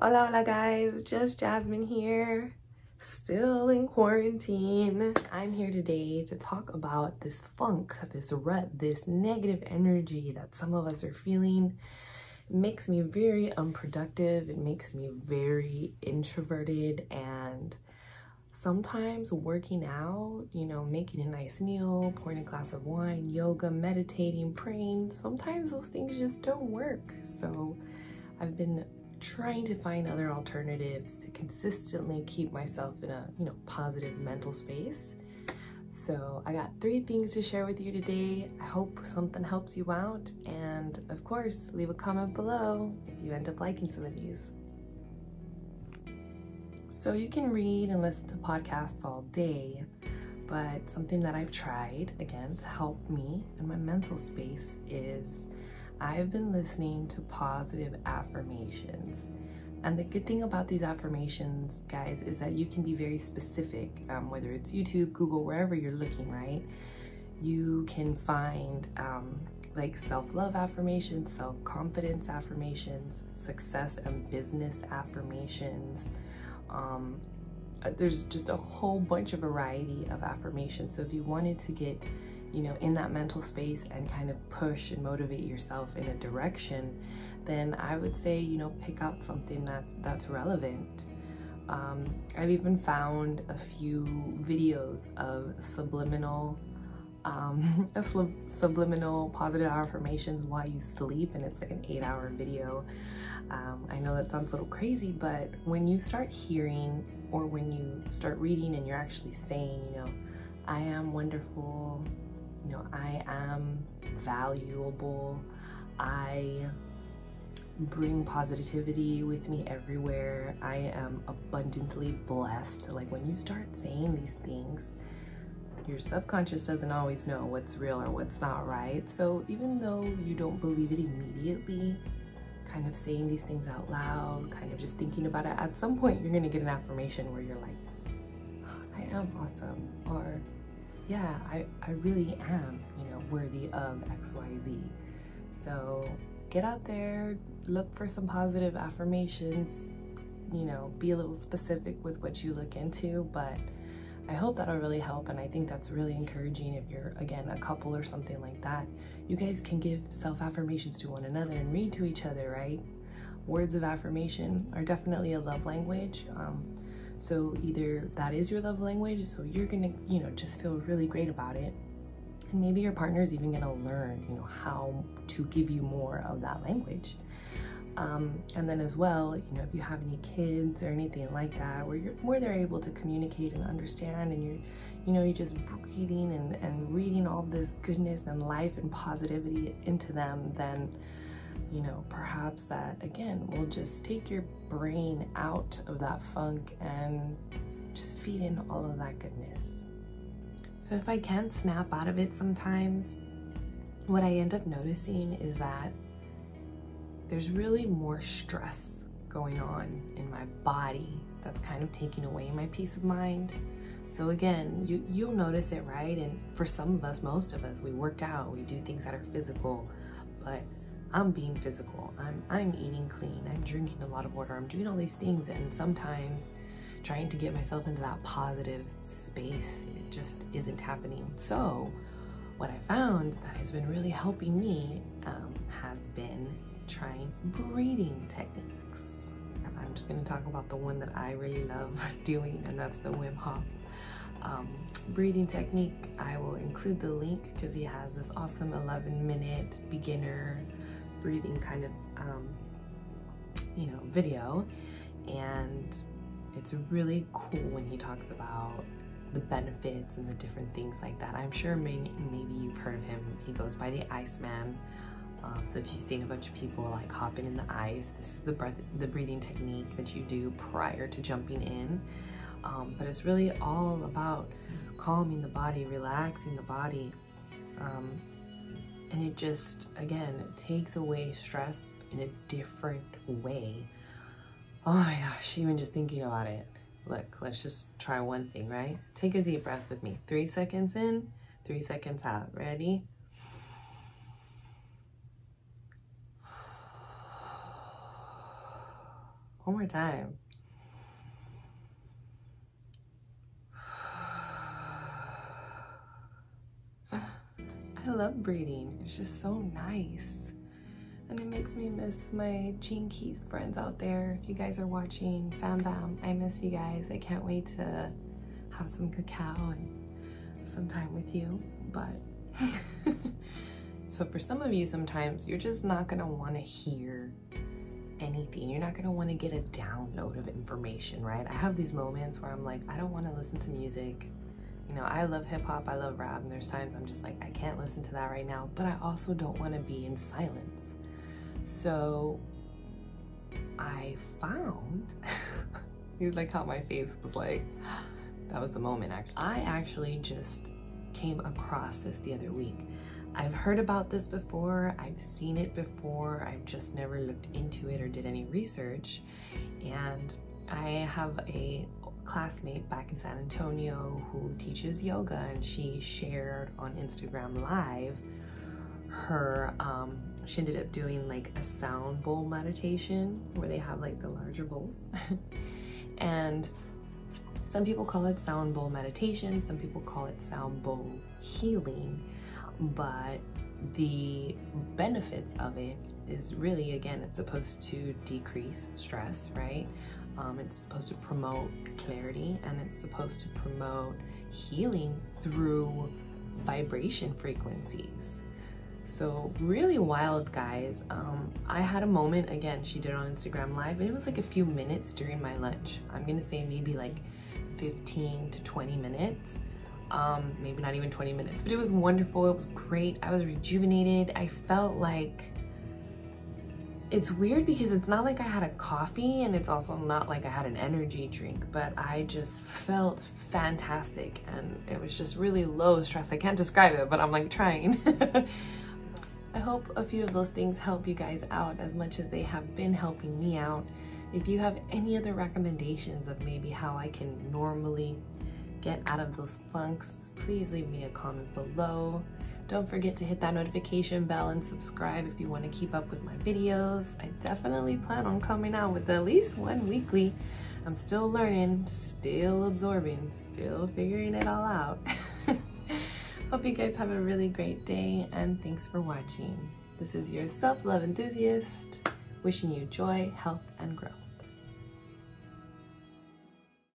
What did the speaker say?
Hola, hola guys, just Jazzmin here, still in quarantine. I'm here today to talk about this funk, this rut, this negative energy that some of us are feeling. It makes me very unproductive, it makes me very introverted and sometimes working out, you know, making a nice meal, pouring a glass of wine, yoga, meditating, praying, sometimes those things just don't work. So I've been trying to find other alternatives to consistently keep myself in a, you know, positive mental space. So I got three things to share with you today. I hope something helps you out. And of course, leave a comment below if you end up liking some of these. So you can read and listen to podcasts all day, but something that I've tried, again, to help me in my mental space is I've been listening to positive affirmations. And the good thing about these affirmations, guys, is that you can be very specific, um, whether it's YouTube, Google, wherever you're looking, right? You can find um, like self love affirmations, self confidence affirmations, success and business affirmations um, uh, there's just a whole bunch of variety of affirmations. So if you wanted to get, you know, in that mental space and kind of push and motivate yourself in a direction, then I would say, you know, pick out something that's that's relevant. Um, I've even found a few videos of subliminal um, subliminal positive affirmations while you sleep and it's like an eight hour video um, I know that sounds a little crazy, but when you start hearing or when you start reading and you're actually saying, you know, I am wonderful, you know, I am valuable, I bring positivity with me everywhere, I am abundantly blessed. Like when you start saying these things, your subconscious doesn't always know what's real or what's not, right? So even though you don't believe it immediately, kind of saying these things out loud, kind of just thinking about it, at some point you're gonna get an affirmation where you're like, I am awesome, or yeah, I, I really am, you know, worthy of XYZ. So get out there, look for some positive affirmations, you know, be a little specific with what you look into, but I hope that'll really help and I think that's really encouraging if you're again a couple or something like that. You guys can give self-affirmations to one another and read to each other, right? Words of affirmation are definitely a love language. Um, so either that is your love language, so you're gonna, you know, just feel really great about it. And maybe your partner is even gonna learn, you know, how to give you more of that language. Um, and then as well, you know, if you have any kids or anything like that, where you're where they're able to communicate and understand, and you're, you know, you're just breathing and, and reading all this goodness and life and positivity into them, then, you know, perhaps that again will just take your brain out of that funk and just feed in all of that goodness. So if I can't snap out of it sometimes, what I end up noticing is that there's really more stress going on in my body that's kind of taking away my peace of mind. So again, you, you'll notice it, right? And for some of us, most of us, we work out, we do things that are physical, but I'm being physical. I'm, I'm eating clean, I'm drinking a lot of water, I'm doing all these things. And sometimes trying to get myself into that positive space, it just isn't happening. So what I found that has been really helping me um, has been trying breathing techniques. I'm just gonna talk about the one that I really love doing, and that's the Wim Hof um, breathing technique. I will include the link because he has this awesome 11 minute beginner breathing kind of, um, you know, video. And it's really cool when he talks about the benefits and the different things like that. I'm sure maybe, maybe you've heard of him. He goes by the Iceman. Um, so if you've seen a bunch of people like hopping in the ice, this is the breath, the breathing technique that you do prior to jumping in. Um, but it's really all about calming the body, relaxing the body. Um, and it just, again, it takes away stress in a different way. Oh my gosh, even just thinking about it. Look, let's just try one thing, right? Take a deep breath with me. Three seconds in, three seconds out. Ready? One more time. I love breathing. It's just so nice. And it makes me miss my Gene Keys friends out there. If you guys are watching, Fam Bam, I miss you guys. I can't wait to have some cacao and some time with you. But so for some of you, sometimes you're just not gonna want to hear anything. You're not gonna want to get a download of information, right? I have these moments where I'm like, I don't want to listen to music. You know, I love hip hop, I love rap, and there's times I'm just like, I can't listen to that right now, but I also don't want to be in silence. So I found, you like how my face was like, that was the moment actually. I actually just came across this the other week. I've heard about this before, I've seen it before, I've just never looked into it or did any research. And I have a classmate back in San Antonio who teaches yoga and she shared on Instagram live her um she ended up doing like a sound bowl meditation where they have like the larger bowls. And some people call it sound bowl meditation some people call it sound bowl healing but the benefits of it is really again it's supposed to decrease stress right um, it's supposed to promote clarity and it's supposed to promote healing through vibration frequencies so really wild guys um, i had a moment again she did on instagram live and it was like a few minutes during my lunch i'm gonna say maybe like 15 to 20 minutes um, maybe not even 20 minutes, but it was wonderful. It was great. I was rejuvenated. I felt like it's weird because it's not like I had a coffee and it's also not like I had an energy drink, but I just felt fantastic and it was just really low stress. I can't describe it, but I'm like trying. I hope a few of those things help you guys out as much as they have been helping me out. If you have any other recommendations of maybe how I can normally get out of those funks, please leave me a comment below. Don't forget to hit that notification bell and subscribe if you want to keep up with my videos. I definitely plan on coming out with at least one weekly. I'm still learning, still absorbing, still figuring it all out. Hope you guys have a really great day and thanks for watching. This is your self-love enthusiast wishing you joy, health, and growth.